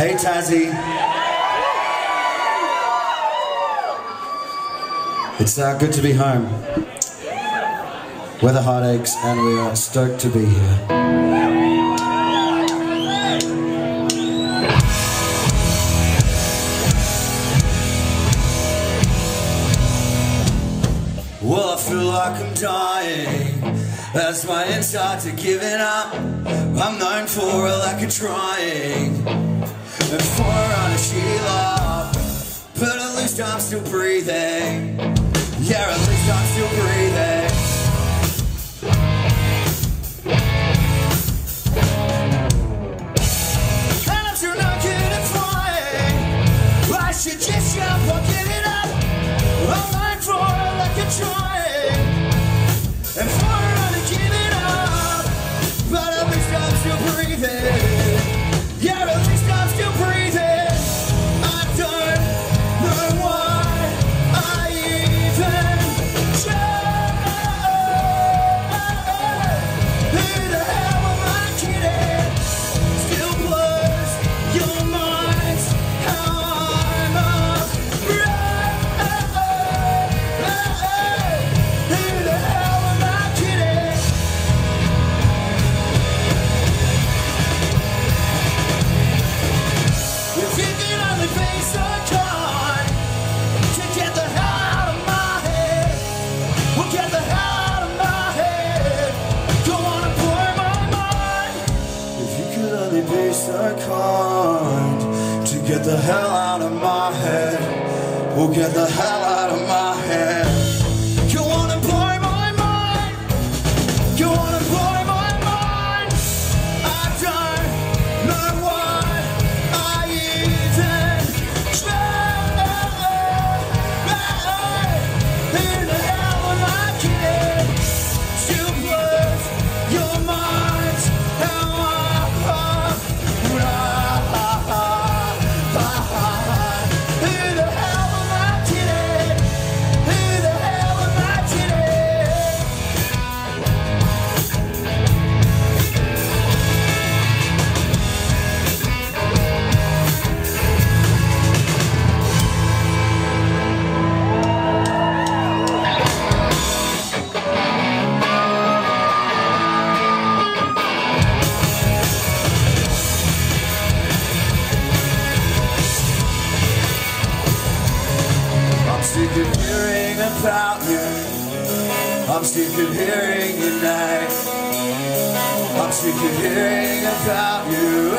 Hey, Tassie. It's uh, good to be home. Weather Hard Aches, and we are stoked to be here. Well, I feel like I'm dying. That's my inside to giving up. I'm known for a lack of trying and pour on a Sheila. But at least I'm still breathing. Yeah, at least I'm still breathing. And I'm not gonna flying. I should just go. to get the hell out of my head. We'll get the hell sick of hearing it night. I'm sick of hearing about you.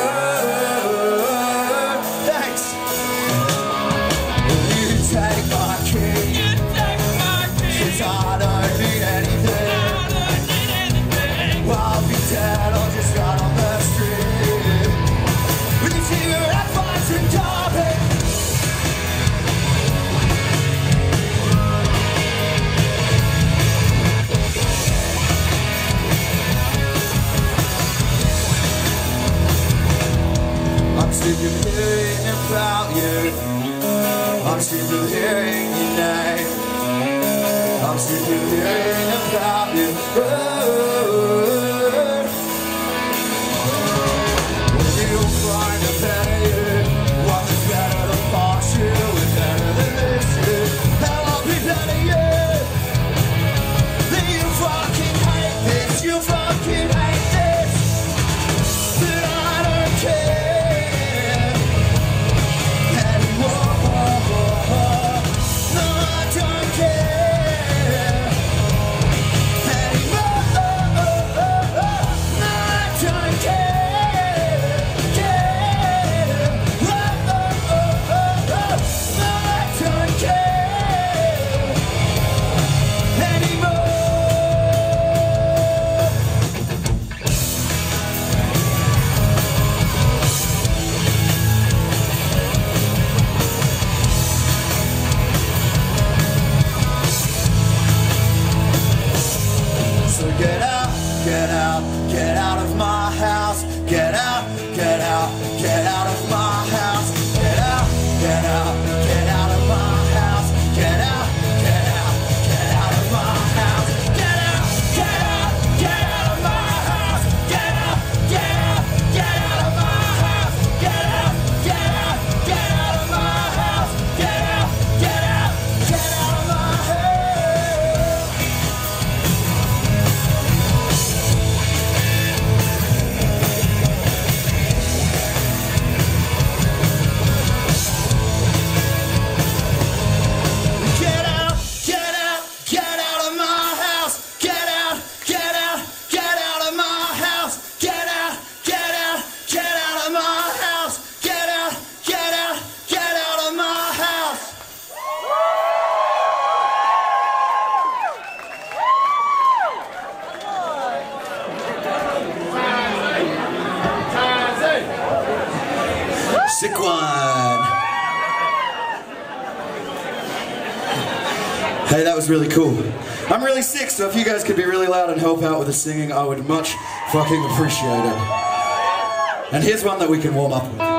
sick of hearing about you. I'm sick of hearing you now. I'm sick of hearing about you. Oh. So if you guys could be really loud and help out with the singing, I would much fucking appreciate it. And here's one that we can warm up with.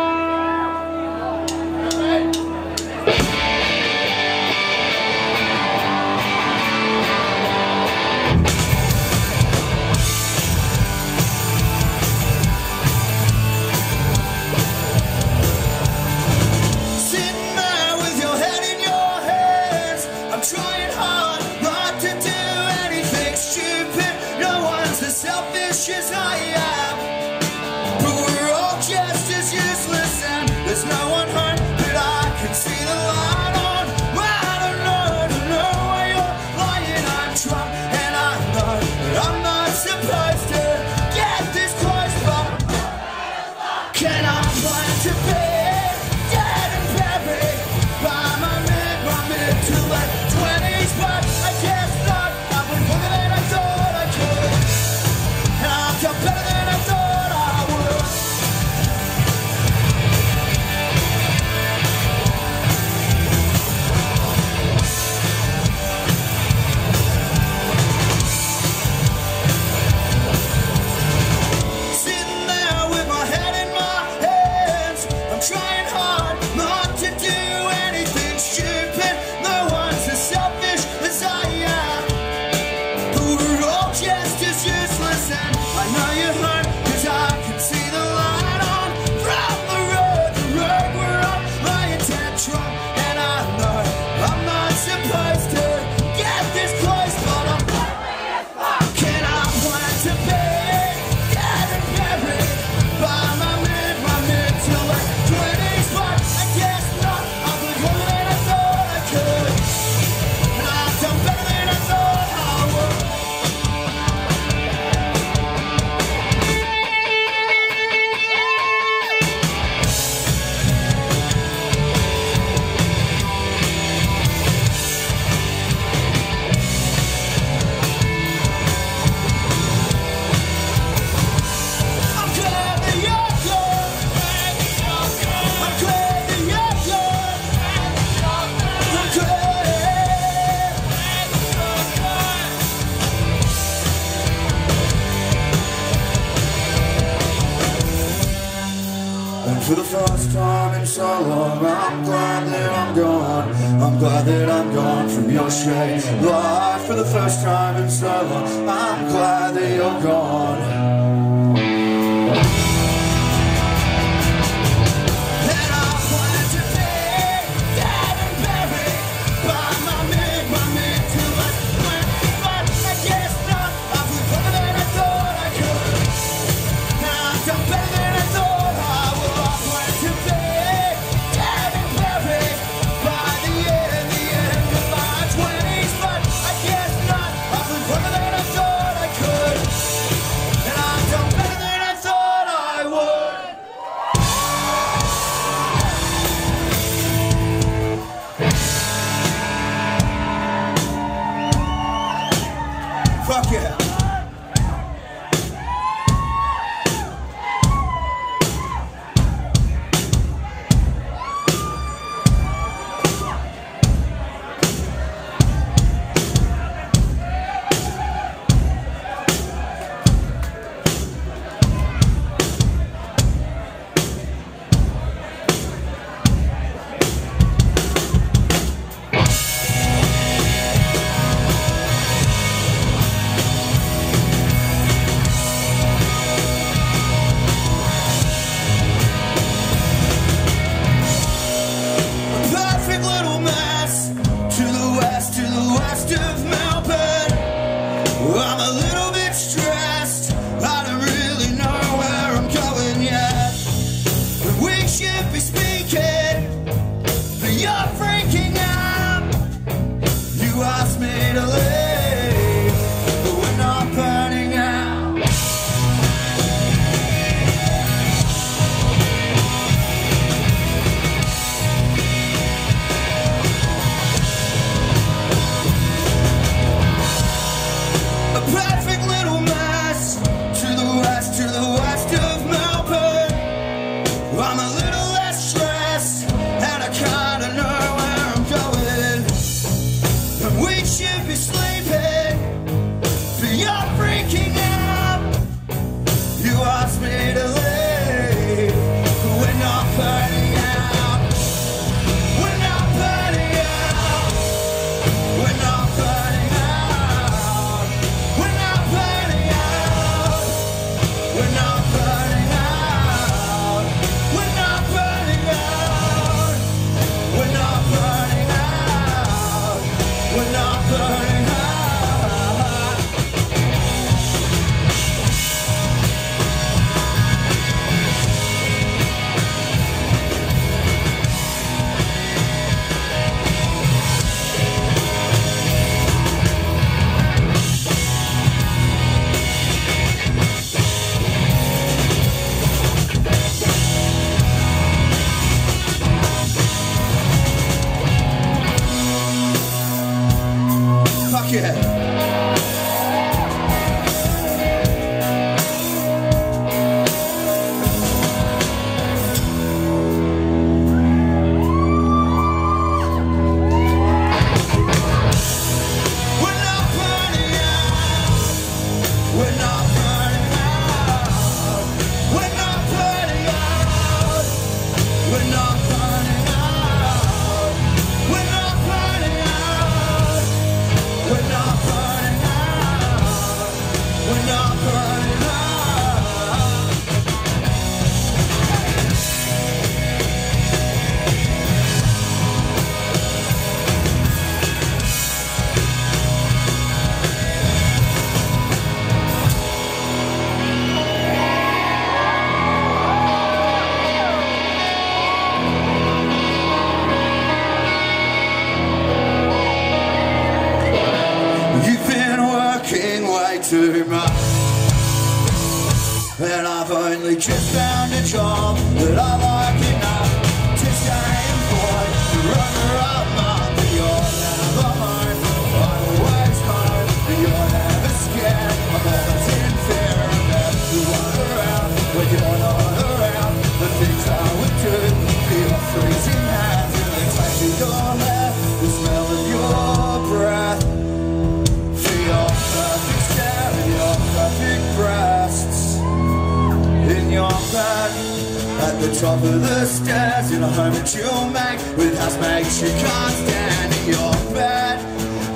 the top of the stairs in a home that you make with housemates you can't stand in your bed.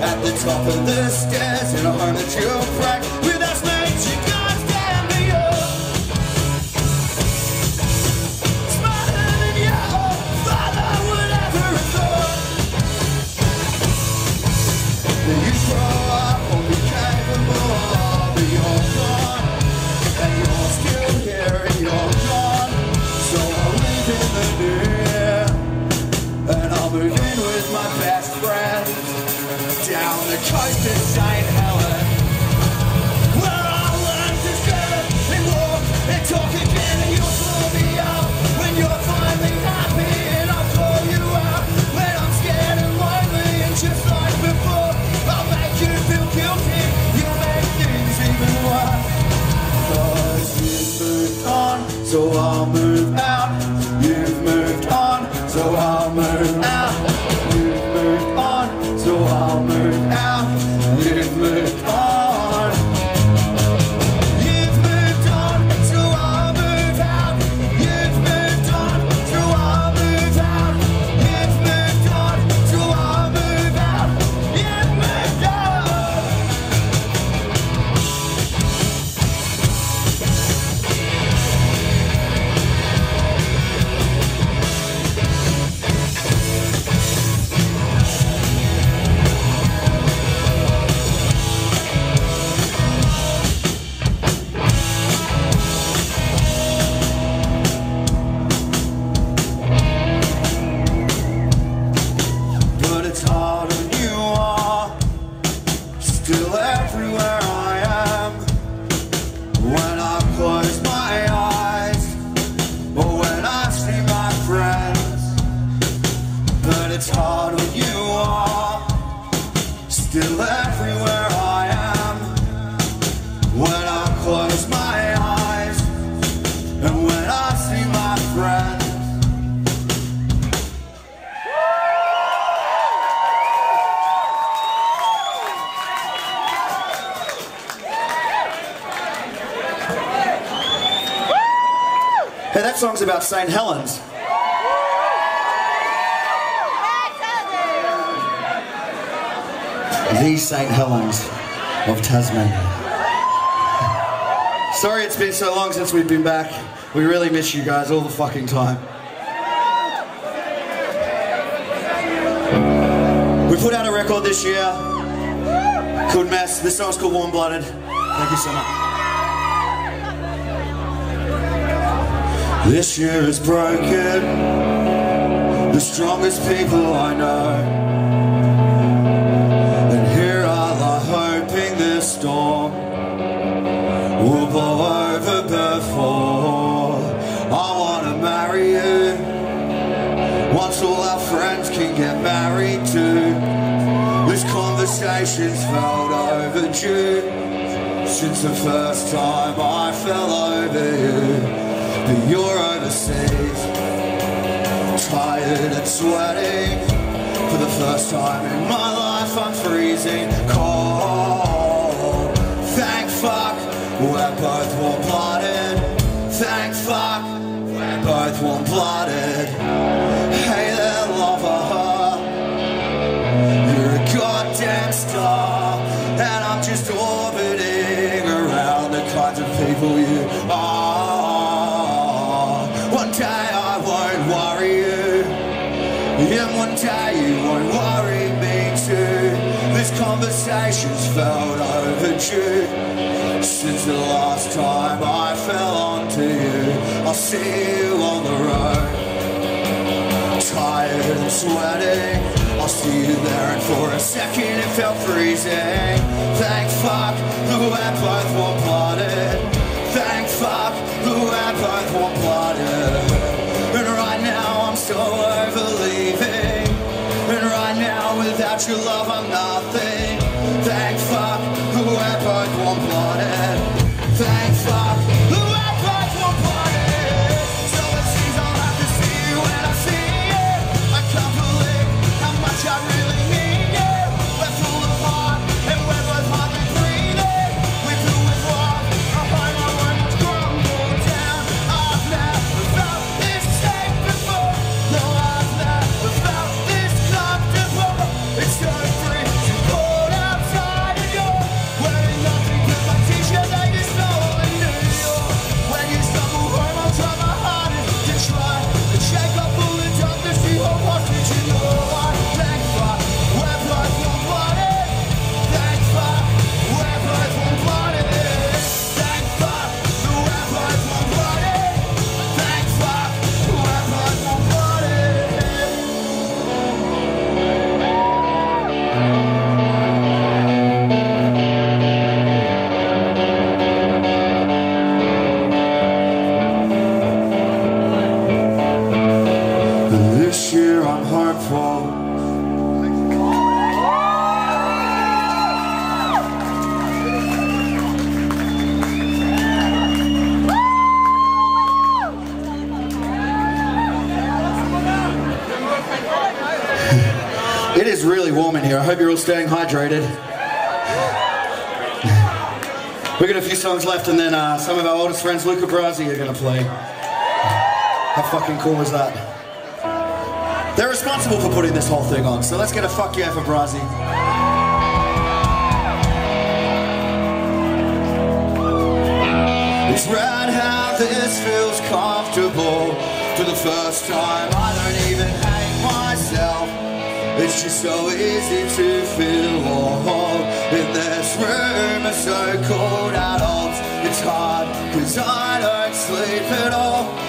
At the top of the stairs in a home that you break down the choice to sign Hey, that song's about St. Helens. The St. Helens of Tasmania. Sorry it's been so long since we've been back. We really miss you guys all the fucking time. We put out a record this year called Mess. This song's called Warm Blooded. Thank you so much. This year is broken. The strongest people I know. And here I lie hoping this storm will blow over before I wanna marry you. Once all our friends can get married too. This conversation's felt overdue since the first time I fell over you. But you're overseas, tired and sweating. For the first time in my life, I'm freezing cold. Thank fuck, we're both warm blooded. Thank fuck, we're both warm since the last time I fell onto you. I'll see you on the road tired and sweating. I'll see you there, and for a second it felt freezing. Thank fuck, the we're both warm blooded. Thank fuck, the we're both warm blooded. And right now I'm so over leaving. And right now without your love I'm nothing. Is really warm in here. I hope you're all staying hydrated. We've got a few songs left, and then uh, some of our oldest friends, Luca Brasi, are going to play. How fucking cool is that? They're responsible for putting this whole thing on, so let's get a fuck yeah for Brasi. It's how this feels comfortable. For the first time, I don't even. It's just so easy to feel all in this room. It's so cold adults. It's hard because I don't sleep at all.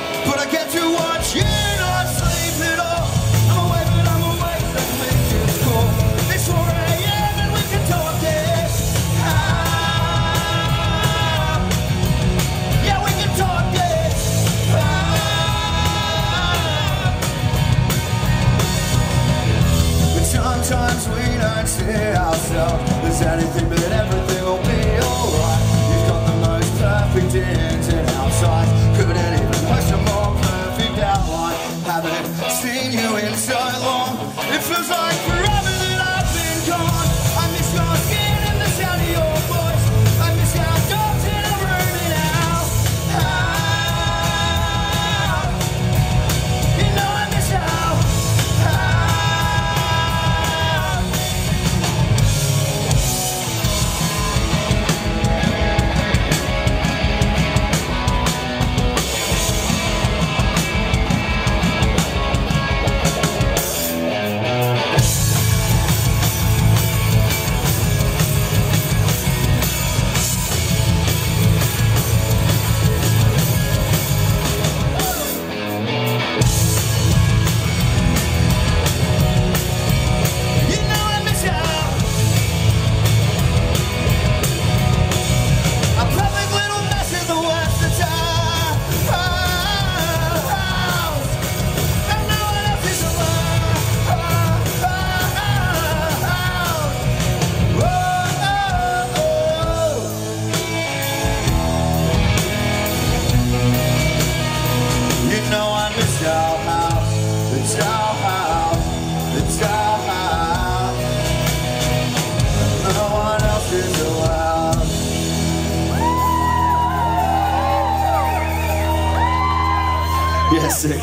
sick.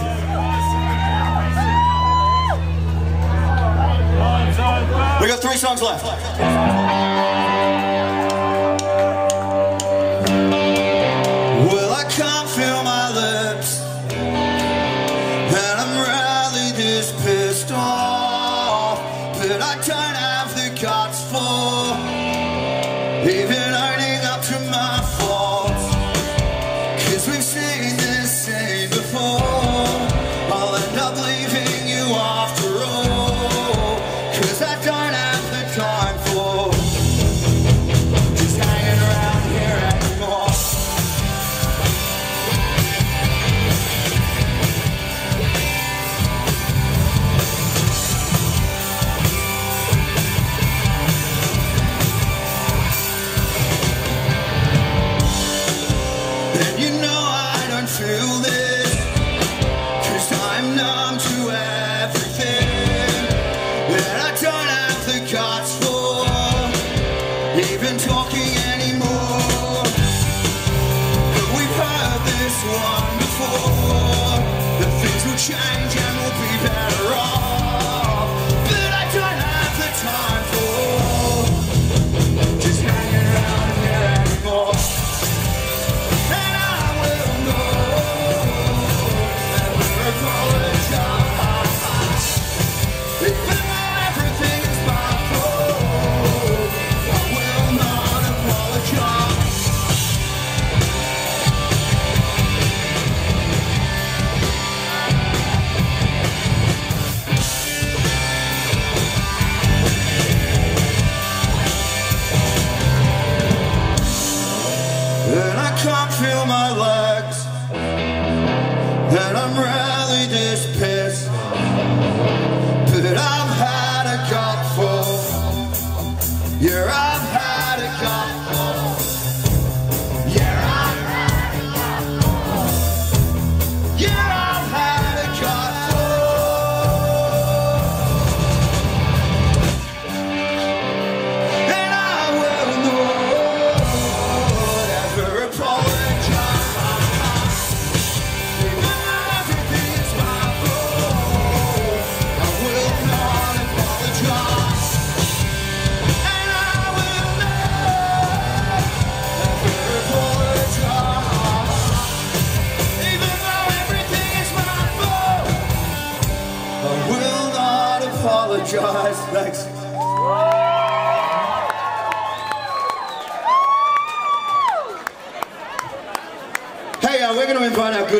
We got three songs left.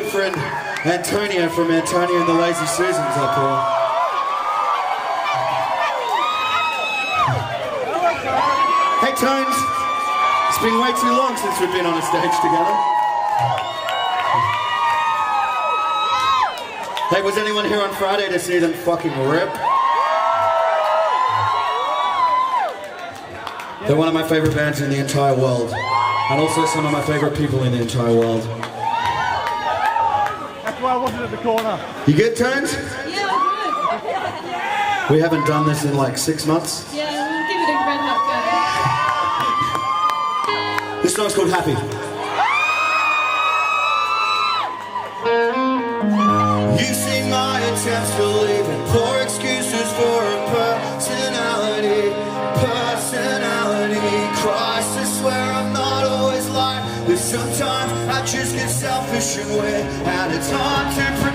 good friend Antonio from Antonio and the Lazy Susans up here. Hey Tones, it's been way too long since we've been on a stage together. Hey, was anyone here on Friday to see them fucking rip? They're one of my favorite bands in the entire world. And also some of my favorite people in the entire world. Jordan at the corner. You good, Tones? Yeah, We haven't done this in like six months. Yeah, we'll give it a red hot go. This song's called Happy. You see my attempts to leave. way, and it's hard to